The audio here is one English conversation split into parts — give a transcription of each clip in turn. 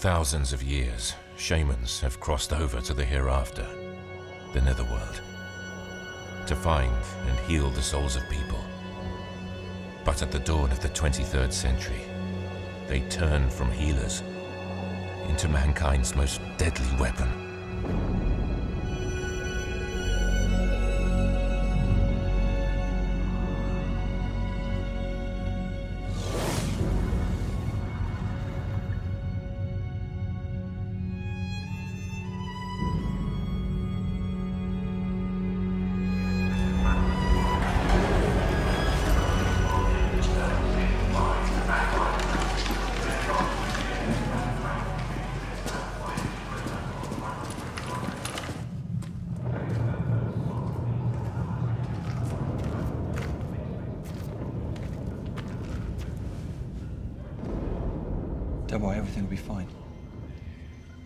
Thousands of years, shamans have crossed over to the hereafter, the netherworld, to find and heal the souls of people. But at the dawn of the 23rd century, they turned from healers into mankind's most deadly weapon. Everything will be fine.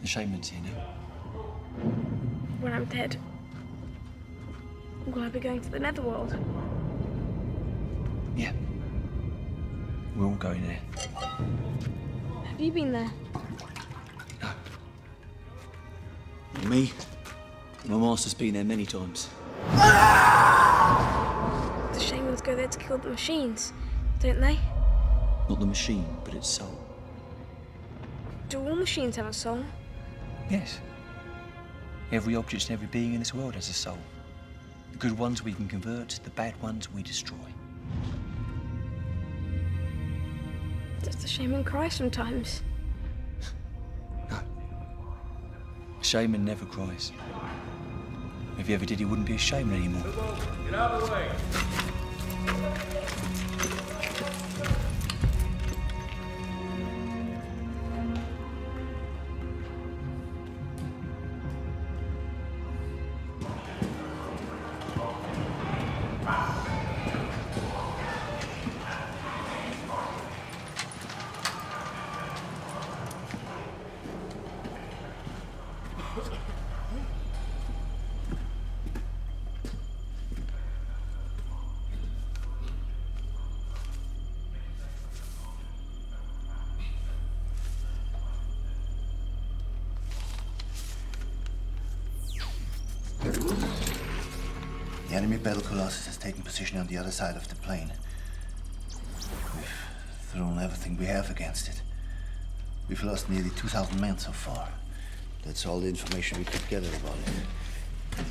The shaman's here now. When I'm dead, will I be going to the netherworld? Yeah. We're all going there. Have you been there? No. Me? My master's been there many times. The shamans go there to kill the machines, don't they? Not the machine, but its soul. Do all machines have a soul? Yes. Every object and every being in this world has a soul. The good ones we can convert, the bad ones we destroy. Does the shaman cry sometimes? A shaman never cries. If he ever did, he wouldn't be a shaman anymore. Get out of the way. The enemy Battle Colossus has taken position on the other side of the plain. We've thrown everything we have against it. We've lost nearly 2,000 men so far. That's all the information we could gather about it.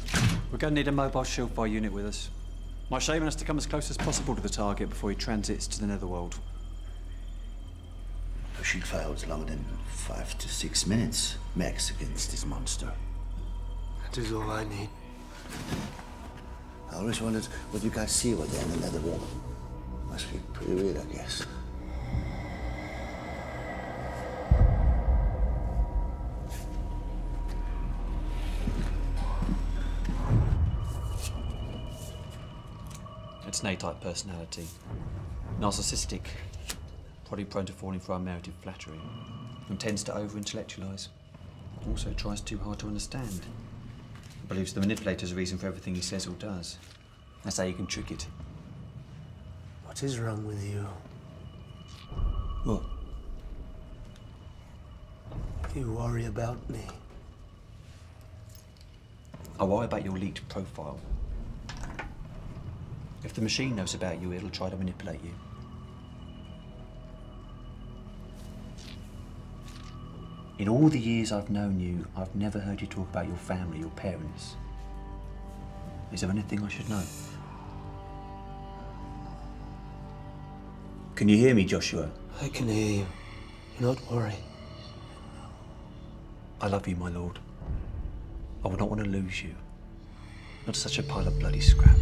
We're going to need a mobile shield fire unit with us. My shaman has to come as close as possible to the target before he transits to the netherworld. A shield fire was longer than five to six minutes max against this monster. That is all I need. I always wondered what you guys see over there in the netherworld. Must be pretty weird, I guess. It's an A-type personality. Narcissistic, probably prone to falling for unmerited flattery, and tends to over-intellectualize. Also tries too hard to understand. Believes the manipulator's a reason for everything he says or does. That's how you can trick it. What is wrong with you? What? You worry about me. I worry about your leaked profile. If the machine knows about you, it'll try to manipulate you. In all the years I've known you, I've never heard you talk about your family, your parents. Is there anything I should know? Can you hear me, Joshua? I can hear you. Do not worry. I love you, my lord. I would not want to lose you. Not such a pile of bloody scrap.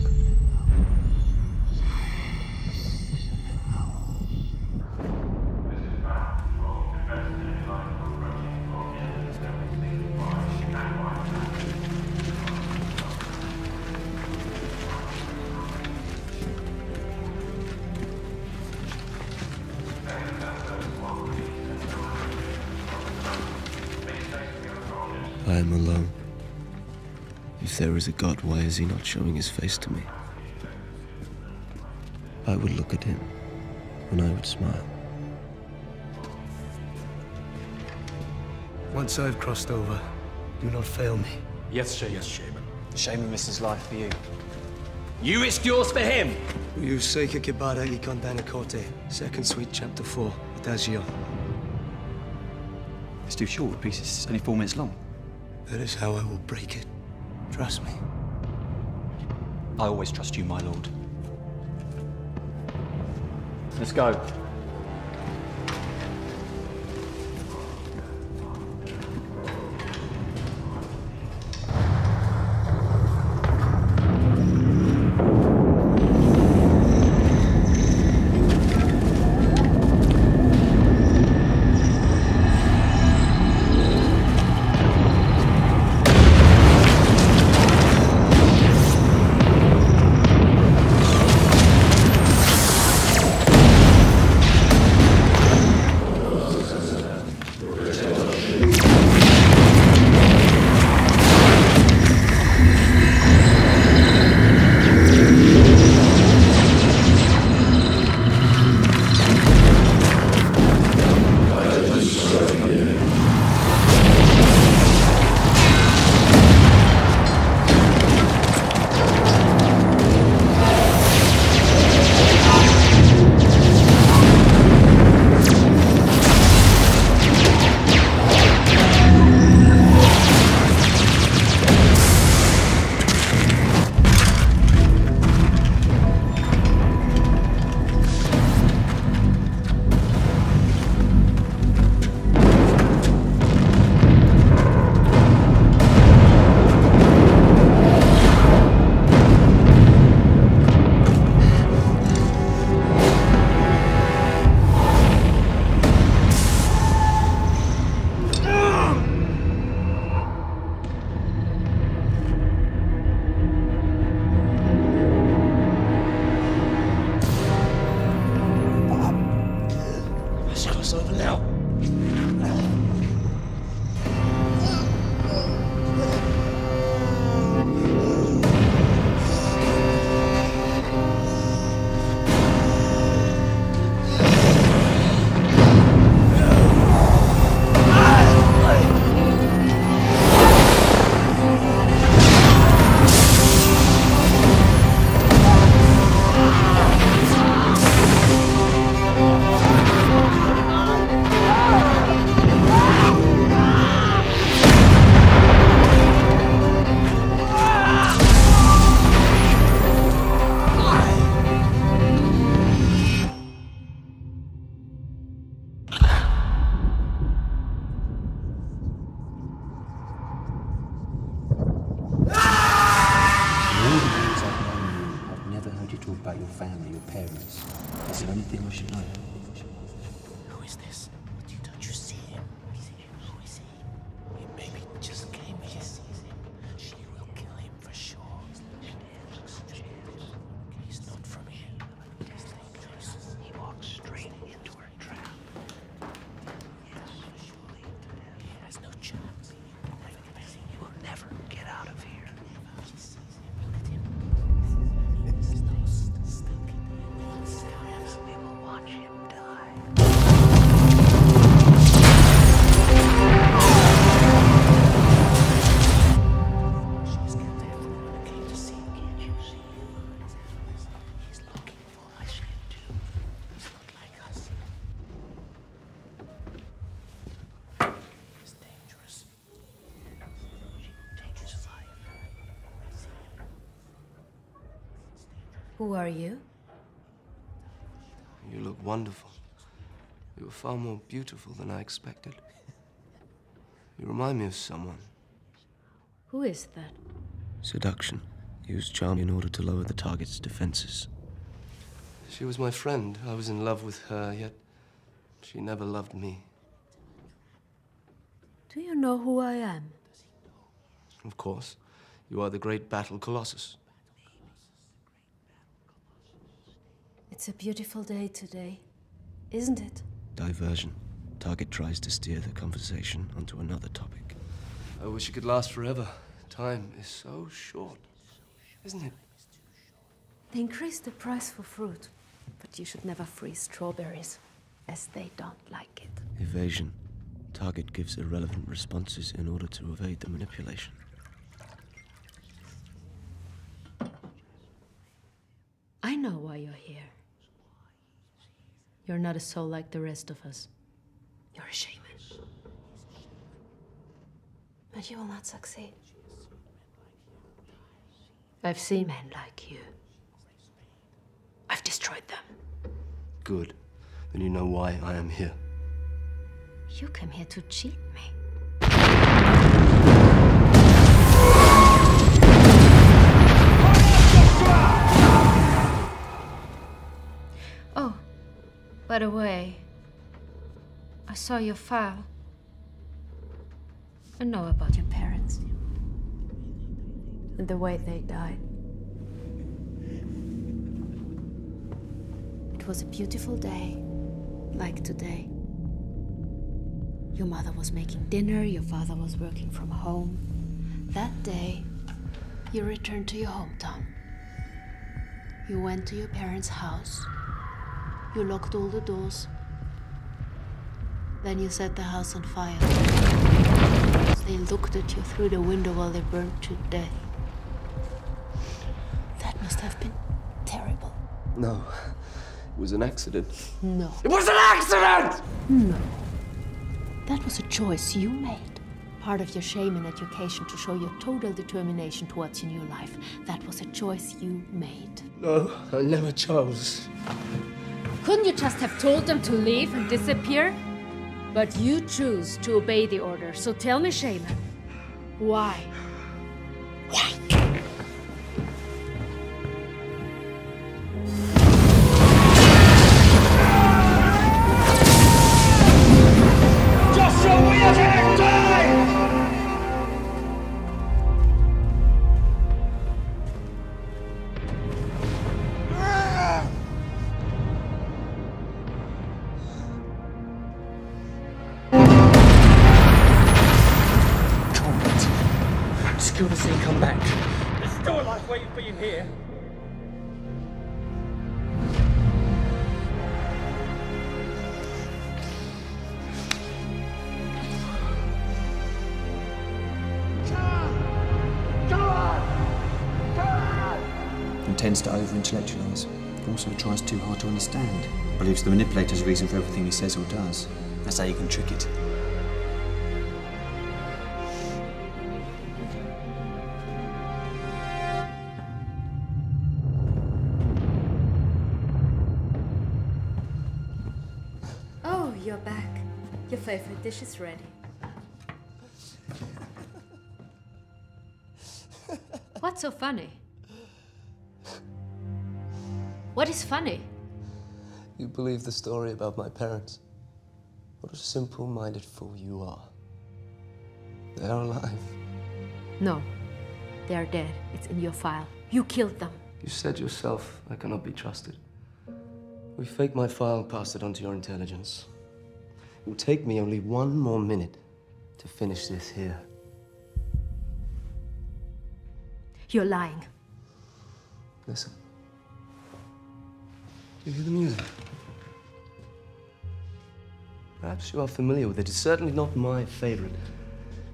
Is a God, why is he not showing his face to me? I would look at him, and I would smile. Once I've crossed over, do not fail me. Yes, Shaman. Yes, Shaman. Shaman risked his life for you. You risked yours for him! You Yuseka Kibara y Condana Corte, Second Suite, Chapter 4, Adagio. It's too short, the piece is only four minutes long. That is how I will break it. Trust me. I always trust you, my lord. Let's go. Parents. Is there anything Who are you? You look wonderful. You are far more beautiful than I expected. You remind me of someone. Who is that? Seduction. Use charm in order to lower the target's defenses. She was my friend. I was in love with her, yet she never loved me. Do you know who I am? Of course, you are the great battle colossus. It's a beautiful day today, isn't it? Diversion. Target tries to steer the conversation onto another topic. I wish it could last forever. Time is so short, isn't it? They increased the price for fruit, but you should never freeze strawberries, as they don't like it. Evasion. Target gives irrelevant responses in order to evade the manipulation. I know why you're here. You're not a soul like the rest of us. You're a shaman. But you will not succeed. I've seen men like you. I've destroyed them. Good. Then you know why I am here. You came here to cheat me. By the way, I saw your file. I know about your parents and the way they died. It was a beautiful day, like today. Your mother was making dinner, your father was working from home. That day, you returned to your hometown. You went to your parents' house. You locked all the doors. Then you set the house on fire. They looked at you through the window while they burned to death. That must have been terrible. No. It was an accident. No. It was an accident! No. That was a choice you made. Part of your shaman education to show your total determination towards your new life. That was a choice you made. No, I never chose. Couldn't you just have told them to leave and disappear? But you choose to obey the order, so tell me, why? Why? Tends to over intellectualize. Also tries too hard to understand. Believes the manipulator's reason for everything he says or does. That's how you can trick it. Oh, you're back. Your favorite dish is ready. What's so funny? What is funny? You believe the story about my parents. What a simple minded fool you are. They're alive. No, they are dead. It's in your file. You killed them. You said yourself I cannot be trusted. We faked my file and passed it on to your intelligence. It will take me only one more minute to finish this here. You're lying. Listen. Do you hear the music? Perhaps you are familiar with it. It's certainly not my favorite.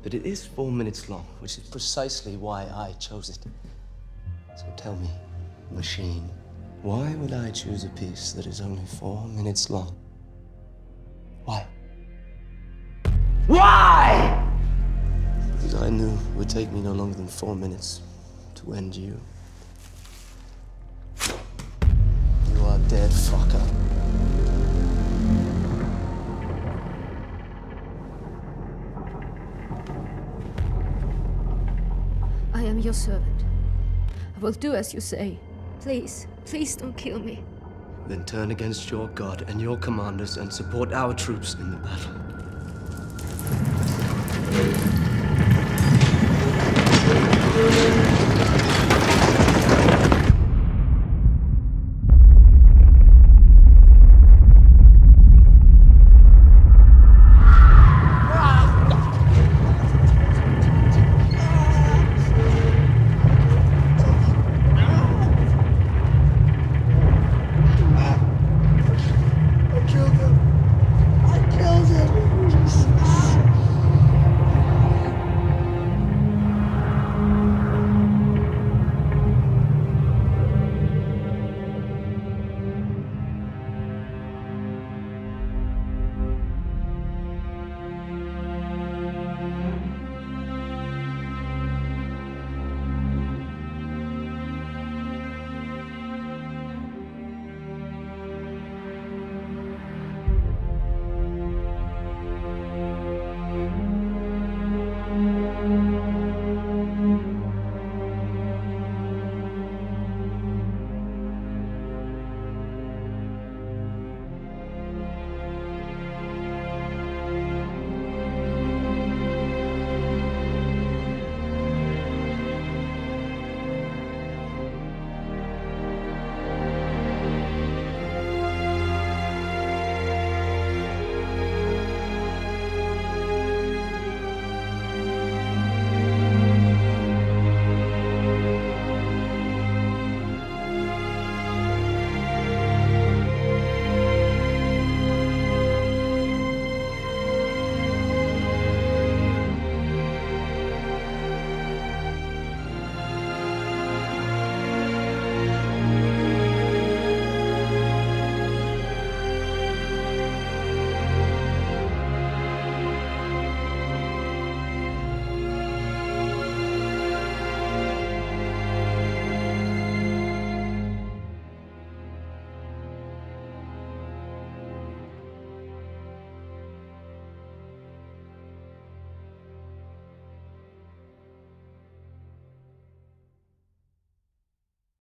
But it is four minutes long, which is precisely why I chose it. So tell me, machine, why would I choose a piece that is only four minutes long? Why? Why? Because I knew it would take me no longer than four minutes to end you. Dead, fucker. I am your servant. I will do as you say. Please, please don't kill me. Then turn against your god and your commanders and support our troops in the battle.